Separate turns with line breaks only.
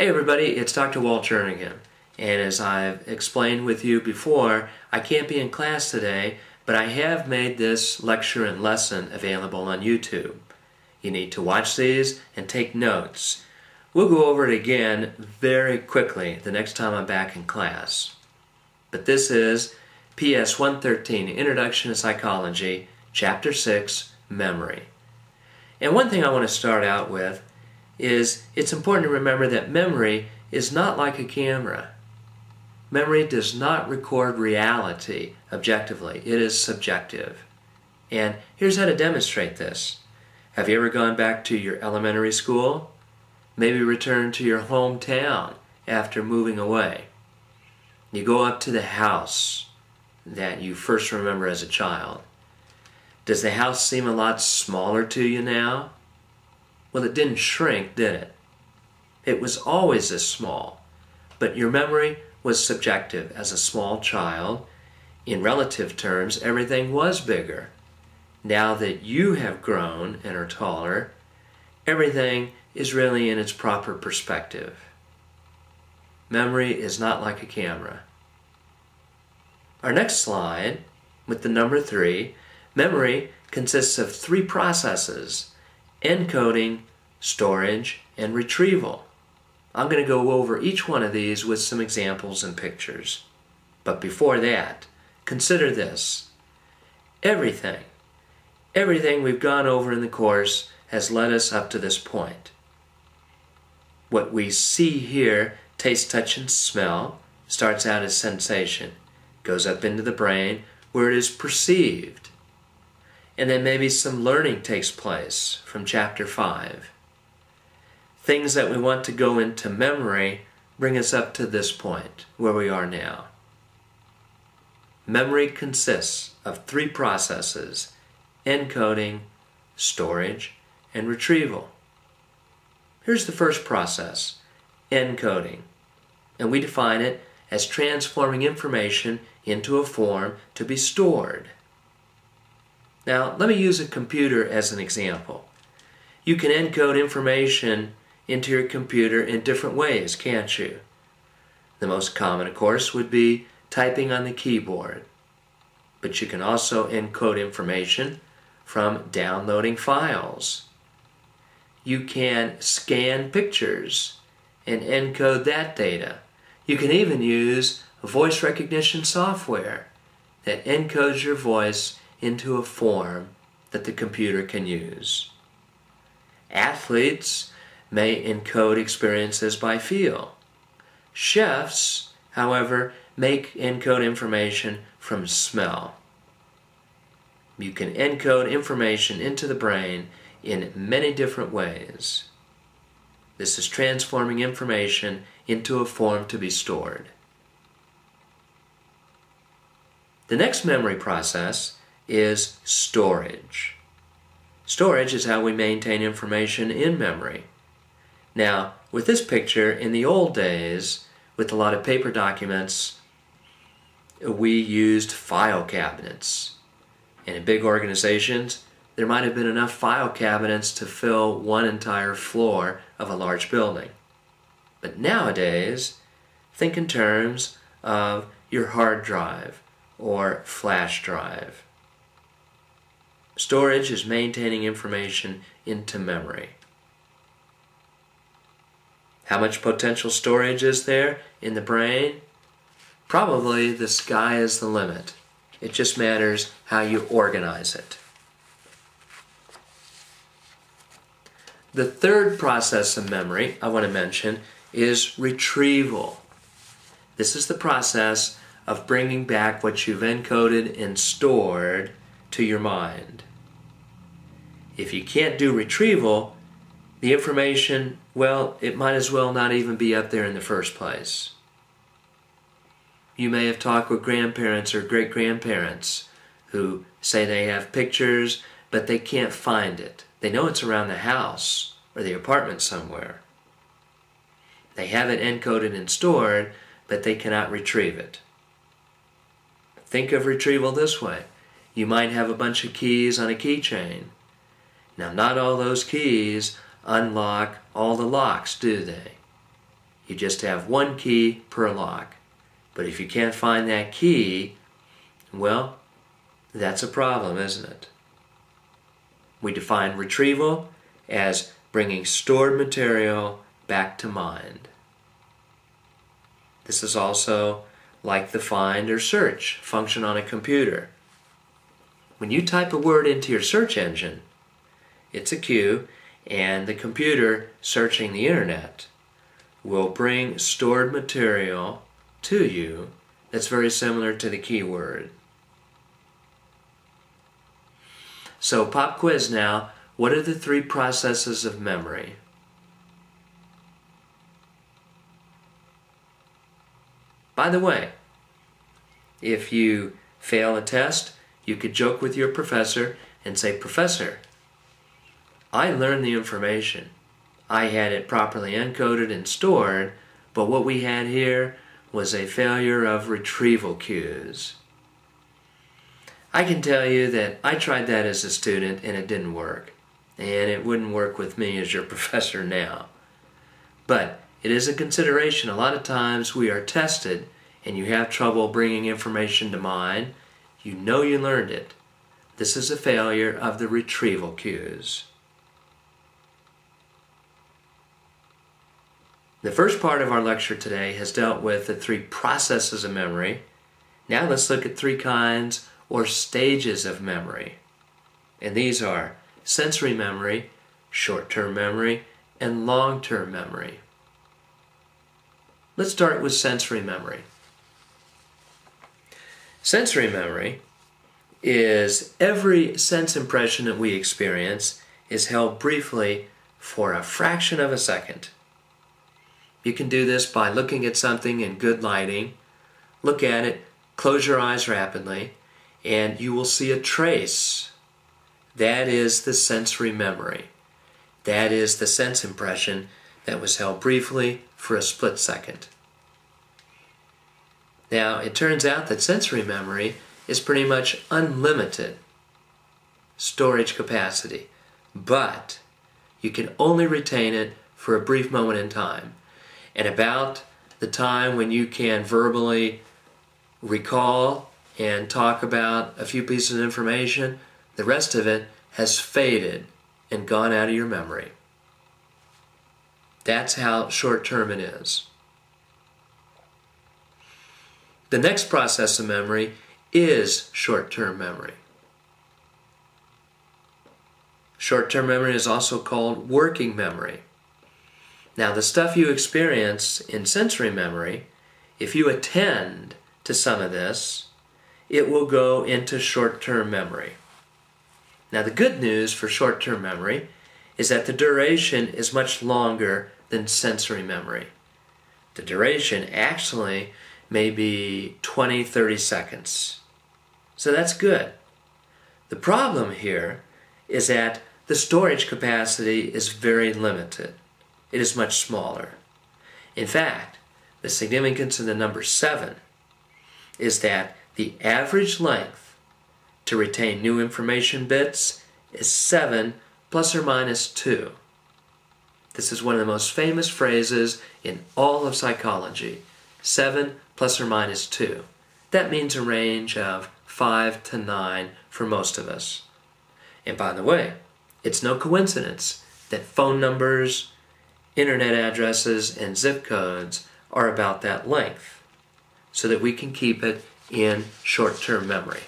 Hey everybody, it's Dr. Walt Jernigan. And as I've explained with you before, I can't be in class today, but I have made this lecture and lesson available on YouTube. You need to watch these and take notes. We'll go over it again very quickly the next time I'm back in class. But this is PS 113 Introduction to Psychology, Chapter 6 Memory. And one thing I want to start out with is it's important to remember that memory is not like a camera. Memory does not record reality objectively, it is subjective. And here's how to demonstrate this. Have you ever gone back to your elementary school? Maybe return to your hometown after moving away. You go up to the house that you first remember as a child. Does the house seem a lot smaller to you now? Well, it didn't shrink, did it? It was always this small, but your memory was subjective. As a small child, in relative terms, everything was bigger. Now that you have grown and are taller, everything is really in its proper perspective. Memory is not like a camera. Our next slide, with the number three, memory consists of three processes encoding, storage, and retrieval. I'm going to go over each one of these with some examples and pictures. But before that, consider this. Everything, everything we've gone over in the course has led us up to this point. What we see here, taste, touch, and smell, starts out as sensation, goes up into the brain where it is perceived, and then maybe some learning takes place from chapter 5. Things that we want to go into memory bring us up to this point where we are now. Memory consists of three processes encoding, storage, and retrieval. Here's the first process encoding, and we define it as transforming information into a form to be stored. Now, let me use a computer as an example. You can encode information into your computer in different ways, can't you? The most common, of course, would be typing on the keyboard. But you can also encode information from downloading files. You can scan pictures and encode that data. You can even use voice recognition software that encodes your voice into a form that the computer can use. Athletes may encode experiences by feel. Chefs, however, make encode information from smell. You can encode information into the brain in many different ways. This is transforming information into a form to be stored. The next memory process is storage. Storage is how we maintain information in memory. Now, with this picture, in the old days, with a lot of paper documents, we used file cabinets. And in big organizations, there might have been enough file cabinets to fill one entire floor of a large building. But nowadays, think in terms of your hard drive or flash drive. Storage is maintaining information into memory. How much potential storage is there in the brain? Probably the sky is the limit. It just matters how you organize it. The third process of memory I want to mention is retrieval. This is the process of bringing back what you've encoded and stored to your mind. If you can't do retrieval, the information, well, it might as well not even be up there in the first place. You may have talked with grandparents or great grandparents who say they have pictures, but they can't find it. They know it's around the house or the apartment somewhere. They have it encoded and stored, but they cannot retrieve it. Think of retrieval this way you might have a bunch of keys on a keychain. Now, not all those keys unlock all the locks, do they? You just have one key per lock. But if you can't find that key, well, that's a problem, isn't it? We define retrieval as bringing stored material back to mind. This is also like the find or search function on a computer. When you type a word into your search engine, it's a cue, and the computer searching the internet will bring stored material to you that's very similar to the keyword. So, pop quiz now. What are the three processes of memory? By the way, if you fail a test, you could joke with your professor and say, Professor, I learned the information. I had it properly encoded and stored, but what we had here was a failure of retrieval cues. I can tell you that I tried that as a student and it didn't work. And it wouldn't work with me as your professor now. But it is a consideration. A lot of times we are tested and you have trouble bringing information to mind. You know you learned it. This is a failure of the retrieval cues. The first part of our lecture today has dealt with the three processes of memory. Now let's look at three kinds or stages of memory. And these are sensory memory, short term memory, and long term memory. Let's start with sensory memory. Sensory memory is every sense impression that we experience is held briefly for a fraction of a second. You can do this by looking at something in good lighting. Look at it, close your eyes rapidly, and you will see a trace. That is the sensory memory. That is the sense impression that was held briefly for a split second. Now, it turns out that sensory memory is pretty much unlimited storage capacity, but you can only retain it for a brief moment in time and about the time when you can verbally recall and talk about a few pieces of information, the rest of it has faded and gone out of your memory. That's how short term it is. The next process of memory is short term memory. Short term memory is also called working memory. Now, the stuff you experience in sensory memory, if you attend to some of this, it will go into short term memory. Now, the good news for short term memory is that the duration is much longer than sensory memory. The duration actually may be 20 30 seconds. So that's good. The problem here is that the storage capacity is very limited it is much smaller. In fact, the significance of the number 7 is that the average length to retain new information bits is 7 plus or minus 2. This is one of the most famous phrases in all of psychology 7 plus or minus 2. That means a range of 5 to 9 for most of us. And by the way, it's no coincidence that phone numbers, internet addresses and zip codes are about that length so that we can keep it in short term memory.